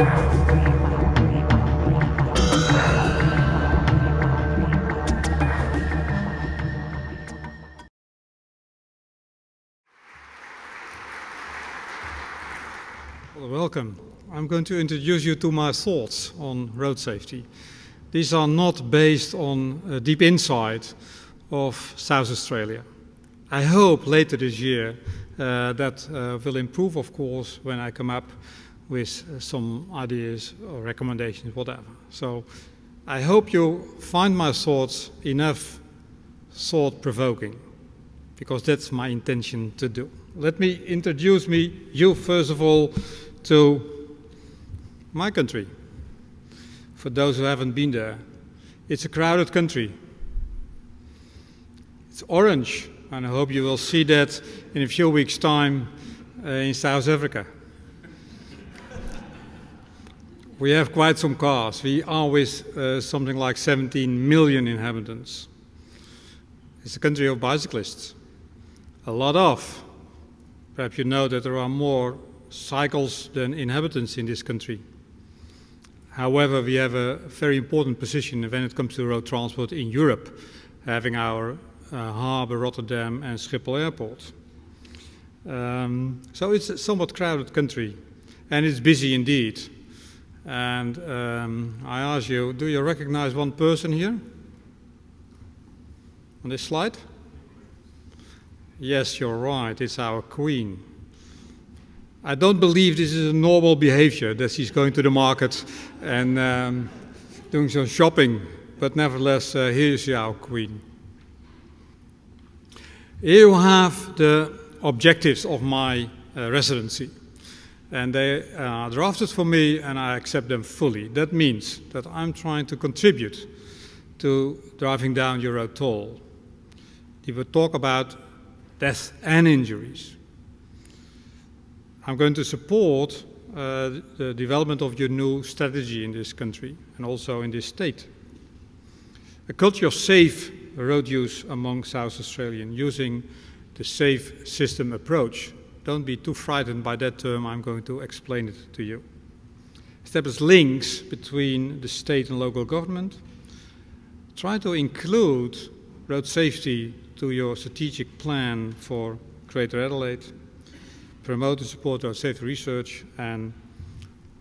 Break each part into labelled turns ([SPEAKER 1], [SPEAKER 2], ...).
[SPEAKER 1] Welcome. I'm going to introduce you to my thoughts on road safety. These are not based on a deep insight of South Australia. I hope later this year uh, that uh, will improve, of course, when I come up with some ideas or recommendations, whatever. So I hope you find my thoughts enough thought provoking, because that's my intention to do. Let me introduce me, you first of all, to my country. For those who haven't been there, it's a crowded country. It's orange, and I hope you will see that in a few weeks' time uh, in South Africa. We have quite some cars. We are with uh, something like 17 million inhabitants. It's a country of bicyclists. A lot of. Perhaps you know that there are more cycles than inhabitants in this country. However, we have a very important position when it comes to road transport in Europe, having our uh, harbour, Rotterdam, and Schiphol airport. Um, so it's a somewhat crowded country, and it's busy indeed. And um, I ask you, do you recognize one person here on this slide? Yes, you're right, it's our queen. I don't believe this is a normal behavior that she's going to the market and um, doing some shopping, but nevertheless, uh, here is our queen. Here you have the objectives of my uh, residency, and they are drafted for me, and I accept them fully. That means that I'm trying to contribute to driving down Euro toll. We will talk about death and injuries. I'm going to support uh, the development of your new strategy in this country and also in this state. A culture of safe road use among South Australians using the safe system approach. Don't be too frightened by that term, I'm going to explain it to you. Establish links between the state and local government. Try to include road safety to your strategic plan for Greater Adelaide. Promote and support road safety research. And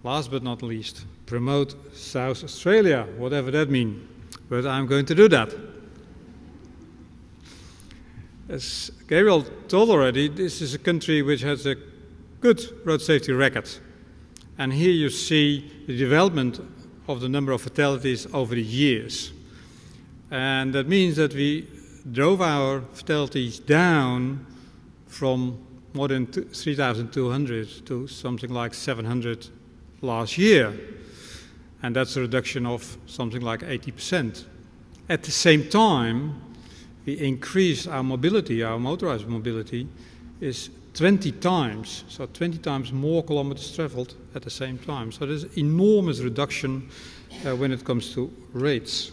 [SPEAKER 1] last but not least, promote South Australia, whatever that means. But I'm going to do that. As Gabriel told already, this is a country which has a good road safety record. And here you see the development of the number of fatalities over the years. And that means that we drove our fatalities down from more than 3,200 to something like 700 last year. And that's a reduction of something like 80%. At the same time, we increased our mobility, our motorized mobility is 20 times, so 20 times more kilometers traveled at the same time. So there's enormous reduction uh, when it comes to rates.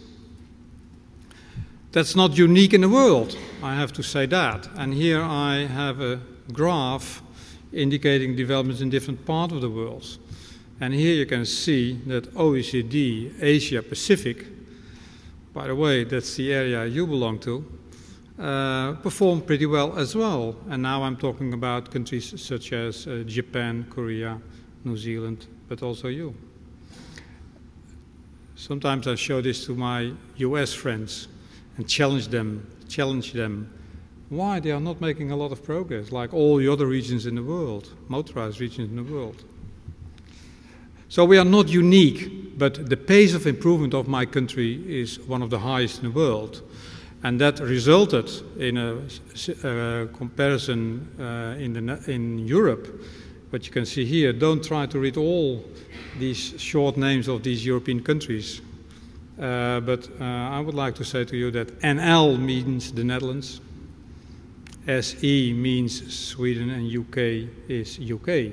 [SPEAKER 1] That's not unique in the world, I have to say that. And here I have a graph indicating developments in different parts of the world. And here you can see that OECD, Asia Pacific, by the way, that's the area you belong to, uh, performed pretty well as well. And now I'm talking about countries such as uh, Japan, Korea, New Zealand, but also you. Sometimes I show this to my US friends and challenge them, challenge them why they are not making a lot of progress, like all the other regions in the world, motorized regions in the world. So we are not unique, but the pace of improvement of my country is one of the highest in the world. And that resulted in a, a comparison uh, in, the, in Europe. But you can see here, don't try to read all these short names of these European countries. Uh, but uh, I would like to say to you that NL means the Netherlands, SE means Sweden, and UK is UK.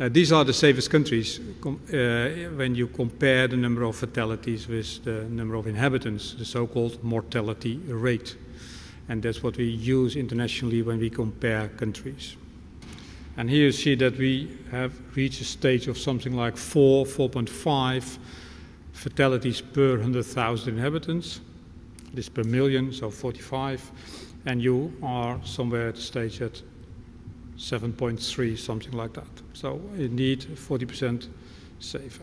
[SPEAKER 1] Uh, these are the safest countries uh, when you compare the number of fatalities with the number of inhabitants, the so-called mortality rate. And that's what we use internationally when we compare countries. And here you see that we have reached a stage of something like 4, 4.5 fatalities per 100,000 inhabitants. This per million, so 45. And you are somewhere at the stage at 7.3, something like that. So indeed, 40% safer.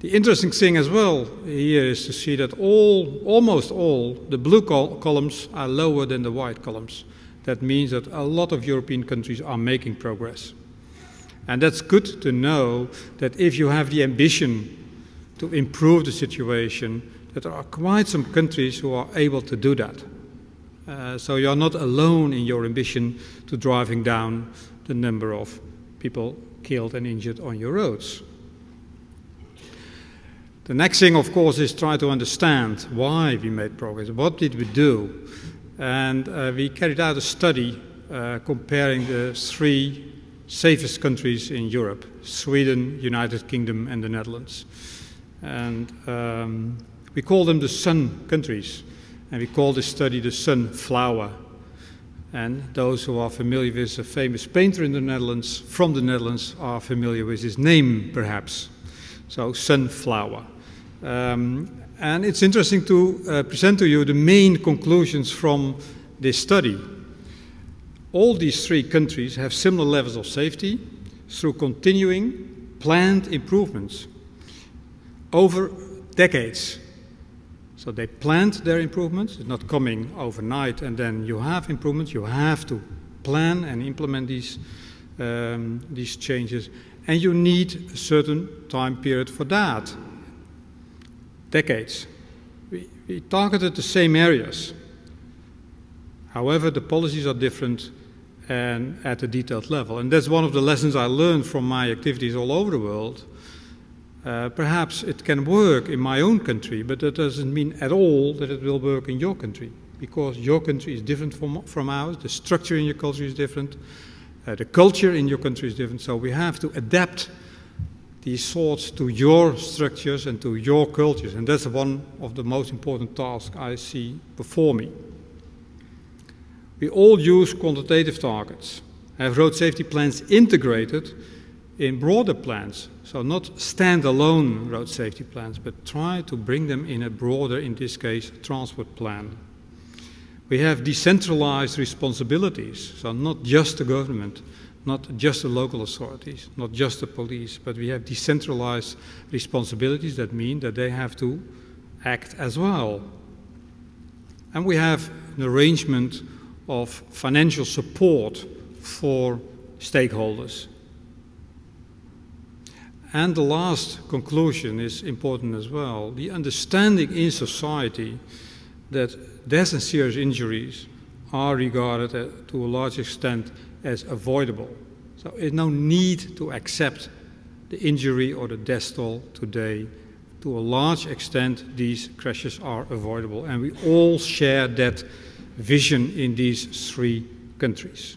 [SPEAKER 1] The interesting thing as well here is to see that all, almost all, the blue col columns are lower than the white columns. That means that a lot of European countries are making progress. And that's good to know that if you have the ambition to improve the situation, that there are quite some countries who are able to do that. Uh, so you're not alone in your ambition to driving down the number of people killed and injured on your roads. The next thing, of course, is try to understand why we made progress. What did we do? And uh, we carried out a study uh, comparing the three safest countries in Europe Sweden, United Kingdom, and the Netherlands. And um, we call them the sun countries. And we call this study the sunflower. And those who are familiar with a famous painter in the Netherlands, from the Netherlands, are familiar with his name, perhaps. So, sunflower. Um, and it's interesting to uh, present to you the main conclusions from this study. All these three countries have similar levels of safety through continuing planned improvements over decades. So they planned their improvements. It's not coming overnight and then you have improvements. You have to plan and implement these, um, these changes. And you need a certain time period for that decades. We, we targeted the same areas. However, the policies are different and at a detailed level. And that's one of the lessons I learned from my activities all over the world. Uh, perhaps it can work in my own country, but that doesn't mean at all that it will work in your country, because your country is different from, from ours, the structure in your culture is different, uh, the culture in your country is different, so we have to adapt these thoughts to your structures and to your cultures. And that's one of the most important tasks I see before me. We all use quantitative targets, have road safety plans integrated in broader plans. So, not standalone road safety plans, but try to bring them in a broader, in this case, transport plan. We have decentralized responsibilities, so not just the government, not just the local authorities, not just the police, but we have decentralized responsibilities that mean that they have to act as well. And we have an arrangement of financial support for stakeholders. And the last conclusion is important as well the understanding in society that death and serious injuries are regarded uh, to a large extent as avoidable. So there's no need to accept the injury or the death toll today. To a large extent, these crashes are avoidable, and we all share that vision in these three countries.